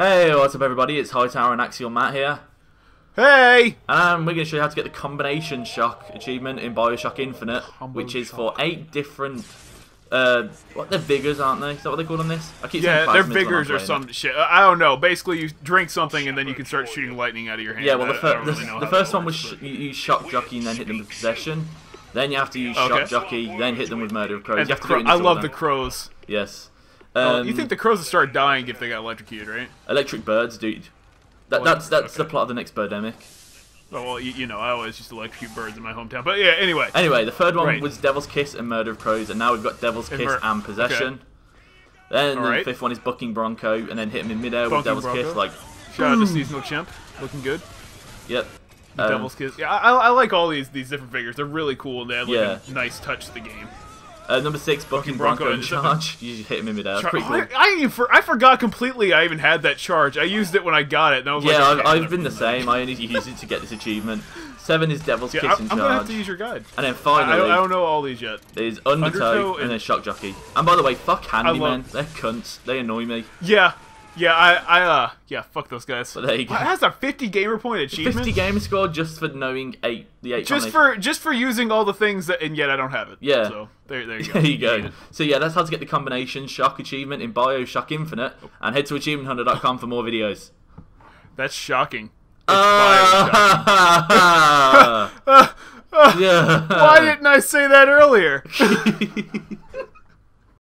Hey, what's up everybody? It's Hightower and Axial Matt here. Hey! And we're going to show you how to get the Combination Shock achievement in Bioshock Infinite, which is for eight different... Uh, what, they're Vigors, aren't they? Is that what they call them this? I keep Yeah, they're vigors or some it. shit. I don't know. Basically, you drink something and then you can start shooting lightning out of your hand. Yeah, well, the, fir the, really the first one was works, sh you use Shock Jockey and then hit them with Possession. Then you have to use Okay. Shock Jockey, then hit them with Murder of Crows. You the have to do it in I love the crows. Yes. Oh, Um, you think the crows would start dying if they got electrocuted, right? Electric Birds, dude. That, that's that's the plot of the next Birdemic. Oh, well, you, you know, I always used to electrocute birds in my hometown. But yeah, anyway. Anyway, the third one Right. was Devil's Kiss and Murder of Crows, and now we've got Devil's Kiss and Possession. Then the fifth one is Bucking Bronco, and then hit him in midair with Devil's Bronco. Kiss. Like, Shout out to Seasonal Chimp. Looking good. yep. Um, Devil's Kiss. Yeah, I, I like all these these different vigors. They're really cool and they add like Yeah. a nice touch to the game. Uh, number six, Bucking, Bronco, Bronco in and- charge. You just hit him in midair. Char- pretty cool. I, I, for, I forgot completely I even had that charge. I used it when I got it, and I was Yeah, like, I've, I've been the same. I only use it to get this achievement. Seven is Devil's Yeah, Kiss I'm, in I'm gonna have to use your guide. And then finally I don't know all these yet. is Undertow, Undertow and and- then Shock Jockey. And by the way, fuck Handyman. love- They're cunts. They annoy me. Yeah, yeah, I, I, uh, yeah, fuck those guys. But there you go. That's a 50 gamer point achievement. 50 game score just for knowing eight the eight just for just for using all the things that, and yet I don't have it. Yeah. So there, there you go. There you go. So yeah, that's how to get the combination shock achievement in Bioshock Infinite. And head to achievementhunter.com for more videos. That's shocking. Ah! yeah. Why didn't I say that earlier?